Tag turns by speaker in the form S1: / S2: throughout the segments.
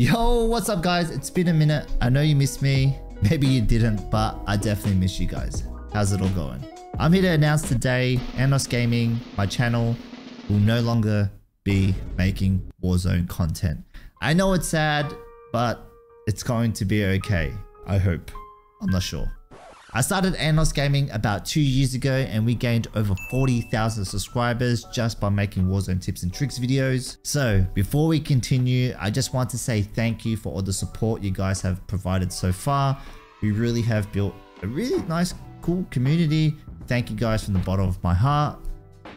S1: Yo, what's up guys? It's been a minute. I know you missed me. Maybe you didn't, but I definitely miss you guys. How's it all going? I'm here to announce today, Andos Gaming, my channel, will no longer be making Warzone content. I know it's sad, but it's going to be okay. I hope. I'm not sure. I started Andos Gaming about two years ago and we gained over 40,000 subscribers just by making Warzone tips and tricks videos. So before we continue, I just want to say thank you for all the support you guys have provided so far. We really have built a really nice, cool community. Thank you guys from the bottom of my heart.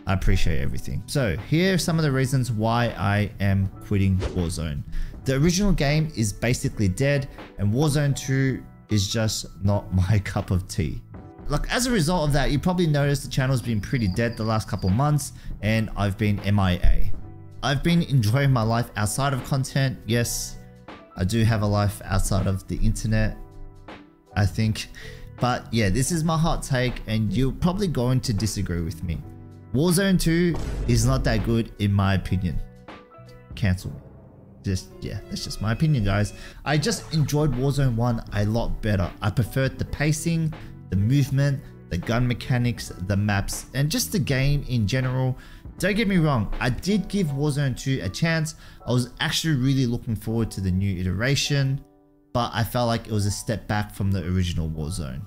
S1: I appreciate everything. So here are some of the reasons why I am quitting Warzone. The original game is basically dead and Warzone 2 is just not my cup of tea. Like as a result of that, you probably noticed the channel's been pretty dead the last couple months and I've been MIA. I've been enjoying my life outside of content. Yes, I do have a life outside of the internet, I think. But yeah, this is my hot take and you're probably going to disagree with me. Warzone 2 is not that good in my opinion. Cancel me just yeah that's just my opinion guys. I just enjoyed warzone 1 a lot better. I preferred the pacing the movement the gun mechanics the maps and just the game in general. Don't get me wrong i did give warzone 2 a chance. I was actually really looking forward to the new iteration but i felt like it was a step back from the original warzone.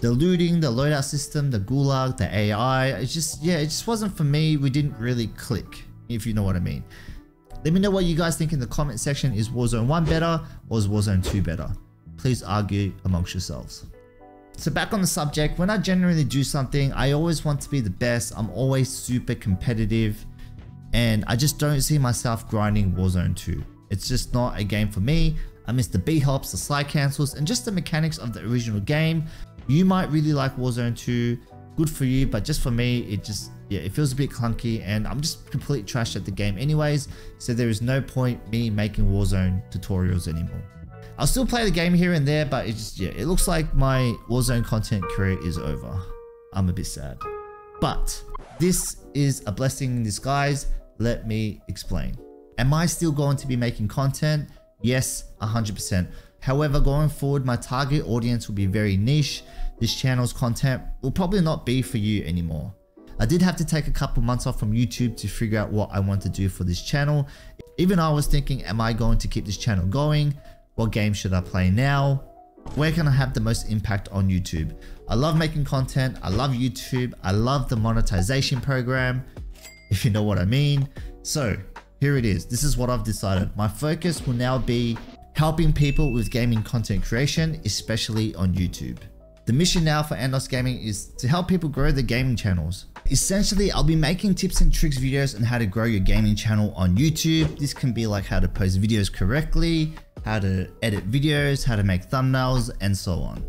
S1: The looting the loadout system the gulag the ai it's just yeah it just wasn't for me. We didn't really click if you know what i mean let me know what you guys think in the comment section. Is Warzone 1 better or is Warzone 2 better? Please argue amongst yourselves. So back on the subject, when I generally do something, I always want to be the best. I'm always super competitive and I just don't see myself grinding Warzone 2. It's just not a game for me. I miss the B-hops, the slide cancels, and just the mechanics of the original game. You might really like Warzone 2, good for you, but just for me, it just yeah, it feels a bit clunky and I'm just complete trash at the game anyways, so there is no point me making Warzone tutorials anymore. I'll still play the game here and there, but it just, yeah, it looks like my Warzone content career is over. I'm a bit sad. But this is a blessing in disguise. Let me explain. Am I still going to be making content? Yes, 100%. However, going forward, my target audience will be very niche. This channel's content will probably not be for you anymore. I did have to take a couple months off from YouTube to figure out what I want to do for this channel. Even I was thinking, am I going to keep this channel going? What game should I play now? Where can I have the most impact on YouTube? I love making content. I love YouTube. I love the monetization program, if you know what I mean. So here it is. This is what I've decided. My focus will now be helping people with gaming content creation, especially on YouTube. The mission now for Andos Gaming is to help people grow their gaming channels. Essentially, I'll be making tips and tricks videos on how to grow your gaming channel on YouTube. This can be like how to post videos correctly, how to edit videos, how to make thumbnails, and so on.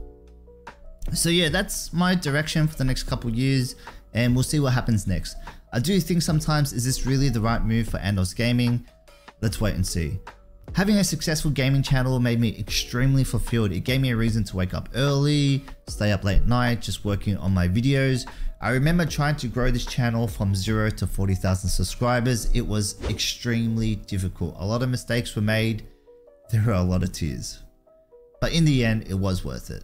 S1: So yeah, that's my direction for the next couple years, and we'll see what happens next. I do think sometimes, is this really the right move for Andos Gaming? Let's wait and see. Having a successful gaming channel made me extremely fulfilled. It gave me a reason to wake up early, stay up late at night, just working on my videos. I remember trying to grow this channel from 0 to 40,000 subscribers. It was extremely difficult. A lot of mistakes were made. There were a lot of tears. But in the end, it was worth it,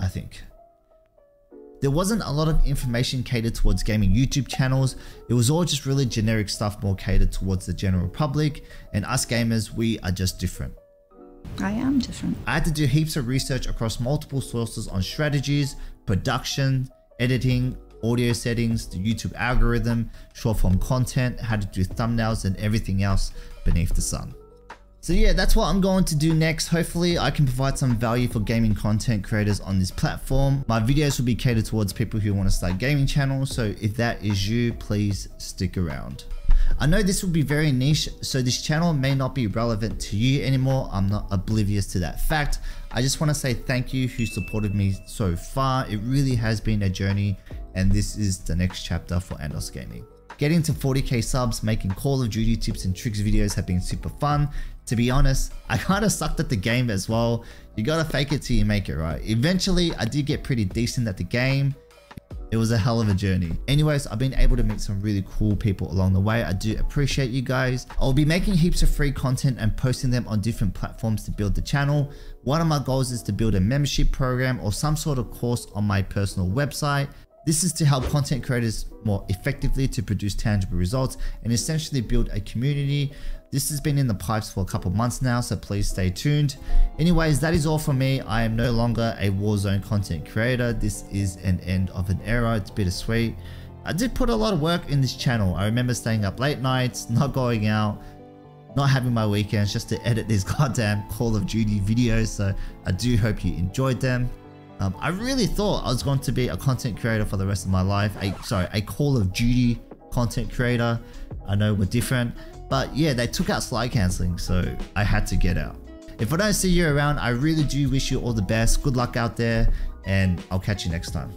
S1: I think. There wasn't a lot of information catered towards gaming YouTube channels. It was all just really generic stuff more catered towards the general public. And us gamers, we are just different.
S2: I am different.
S1: I had to do heaps of research across multiple sources on strategies, production, editing, audio settings, the YouTube algorithm, short form content, how to do thumbnails and everything else beneath the sun. So yeah, that's what I'm going to do next. Hopefully I can provide some value for gaming content creators on this platform. My videos will be catered towards people who want to start gaming channels. So if that is you, please stick around. I know this will be very niche, so this channel may not be relevant to you anymore. I'm not oblivious to that fact. I just want to say thank you who supported me so far. It really has been a journey and this is the next chapter for Andos Gaming. Getting to 40k subs, making Call of Duty tips and tricks videos have been super fun. To be honest, I kind of sucked at the game as well. You gotta fake it till you make it, right? Eventually, I did get pretty decent at the game. it was a hell of a journey. Anyways, I've been able to meet some really cool people along the way. I do appreciate you guys. I'll be making heaps of free content and posting them on different platforms to build the channel. One of my goals is to build a membership program or some sort of course on my personal website. This is to help content creators more effectively to produce tangible results and essentially build a community. This has been in the pipes for a couple months now, so please stay tuned. Anyways, that is all from me. I am no longer a Warzone content creator. This is an end of an era. It's bittersweet. I did put a lot of work in this channel. I remember staying up late nights, not going out, not having my weekends just to edit these goddamn Call of Duty videos. So I do hope you enjoyed them. Um, I really thought I was going to be a content creator for the rest of my life. A, sorry, a Call of Duty content creator. I know we're different, but yeah, they took out slide canceling, so I had to get out. If I don't see you around, I really do wish you all the best. Good luck out there, and I'll catch you next time.